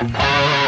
Bye.